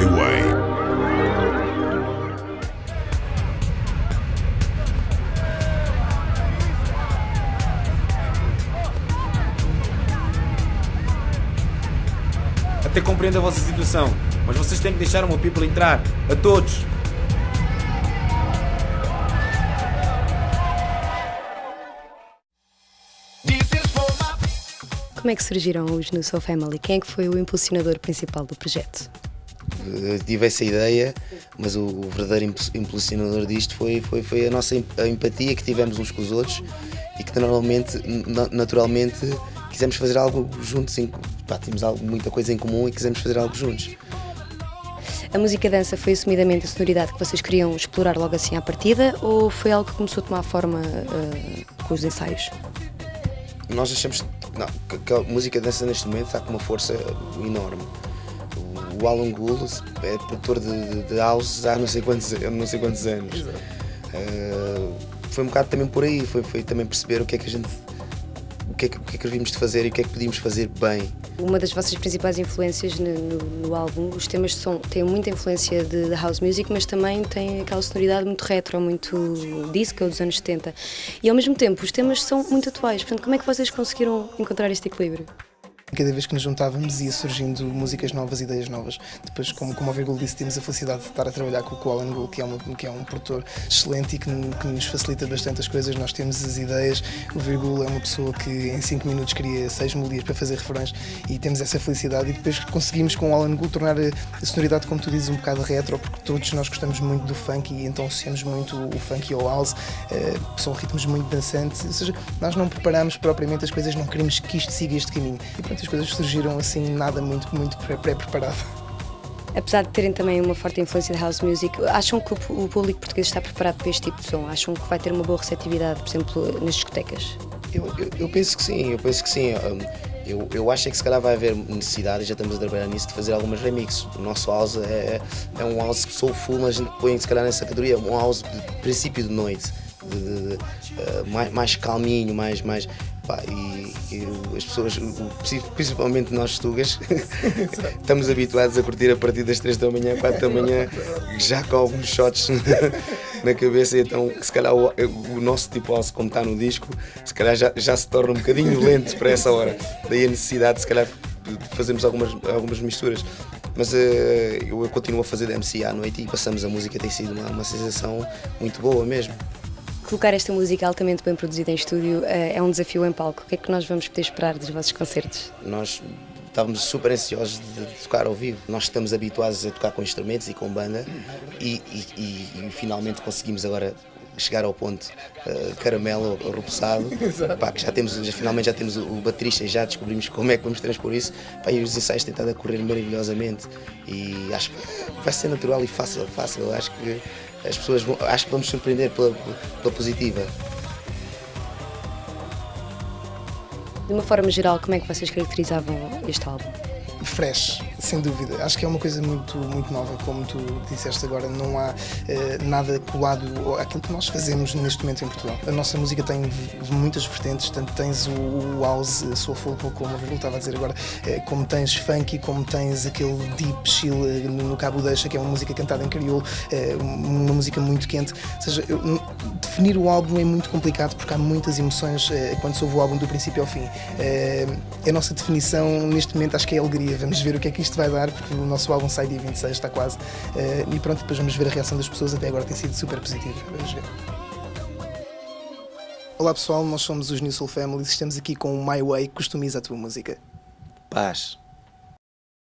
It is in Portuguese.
My Way. Até compreendo a vossa situação, mas vocês têm que deixar o meu people entrar. A todos. Como é que surgiram os No Soul Family? Quem é que foi o impulsionador principal do projeto? Eu tive essa ideia, mas o, o verdadeiro impulsionador disto foi, foi, foi a nossa a empatia que tivemos uns com os outros e que normalmente, naturalmente quisemos fazer algo juntos, pá, tínhamos algo, muita coisa em comum e quisemos fazer algo juntos. A música dança foi assumidamente a sonoridade que vocês queriam explorar logo assim à partida ou foi algo que começou a tomar forma uh, com os ensaios? Nós achamos não, que, que a música dança neste momento está com uma força enorme. O Alan Gould é produtor de, de house há não sei quantos, não sei quantos anos. Uh, foi um bocado também por aí, foi, foi também perceber o que é que a gente o que, é que, o que é que havíamos de fazer e o que é que podíamos fazer bem. Uma das vossas principais influências no, no, no álbum, os temas são, têm muita influência de, de, house music, mas também têm aquela sonoridade muito retro, muito disco dos anos 70. E ao mesmo tempo, os temas são muito atuais. Portanto, como é que vocês conseguiram encontrar este equilíbrio? Cada vez que nos juntávamos ia surgindo músicas novas, ideias novas. Depois, como, como o Virgul disse, temos a felicidade de estar a trabalhar com o Alan Gould, que é, uma, que é um produtor excelente e que, que, nos facilita bastante as coisas. Nós temos as ideias. O Virgul é uma pessoa que em 5 minutos cria 6 melodias para fazer refrões e temos essa felicidade. E depois conseguimos com o Alan Gould tornar a sonoridade, como tu dizes, um bocado retro, porque todos nós gostamos muito do funk e então associamos muito o funk ao house. Uh, são ritmos muito dançantes. Ou seja, nós não preparamos propriamente as coisas, não queremos que isto siga este caminho. E pronto, as coisas surgiram assim, nada muito, muito pré-preparado. Apesar de terem também uma forte influência de house music, acham que o público português está preparado para este tipo de som? Acham que vai ter uma boa receptividade, por exemplo, nas discotecas? Eu, eu, eu penso que sim, eu penso que sim. Eu, eu acho que se calhar vai haver necessidade, já estamos a trabalhar nisso, de fazer algumas remixes. O nosso house é, é um house soulful, mas a gente põe se calhar nessa categoria, um house de princípio de noite, de, de, de, uh, mais, mais calminho, mais, mais Pá, e, e, as pessoas, principalmente nós tugas, estamos habituados a curtir a partir das 3 da manhã, 4 da manhã, já com alguns shots na cabeça, então se calhar o, o nosso tipo house, como está no disco, se calhar já, já se torna um bocadinho lento para essa hora. Daí a necessidade, se calhar, de fazermos algumas, algumas misturas. Mas uh, eu, eu, continuo a fazer MC à noite e passamos a música, tem sido uma, uma sensação muito boa mesmo. Colocar esta música altamente bem produzida em estúdio eh, é um desafio em palco. O que é que nós vamos poder esperar dos vossos concertos? Nós estávamos super ansiosos de tocar ao vivo. Nós estamos habituados a tocar com instrumentos e com banda e, e, e, e finalmente conseguimos agora chegar ao ponto uh, caramelo ou repousado, pá, que já temos, já, finalmente já temos o, o baterista e já descobrimos como é que vamos transpor isso, pá, e os ensaios têm estado a correr maravilhosamente. E acho que vai ser natural e fácil, fácil, acho que as pessoas vão, acho que vamos surpreender pela, pela positiva. De uma forma geral, como é que vocês caracterizavam este álbum? Fresh, sem dúvida. Acho que é uma coisa muito, muito nova, como tu disseste agora, não há eh, nada colado àquilo que nós fazemos neste momento em Portugal. A nossa música tem muitas vertentes, tanto tens o, o house soulful, como eu estava a dizer agora, eh, como tens funky, como tens aquele deep chill eh, no, no Cabo Deixa, que é uma música cantada em crioulo, eh, uma música muito quente. Ou seja, eu, definir o álbum é muito complicado porque há muitas emoções eh, quando se ouve o álbum do princípio ao fim. Eh, a nossa definição neste momento acho que é alegria Vamos ver o que é que isto vai dar, porque o nosso álbum sai dia 26, está quase. Uh, e pronto, depois vamos ver a reação das pessoas. Até agora tem sido super positiva. Vamos ver. Olá pessoal, nós somos os New Soul e estamos aqui com o My Way, customiza a tua música. Paz.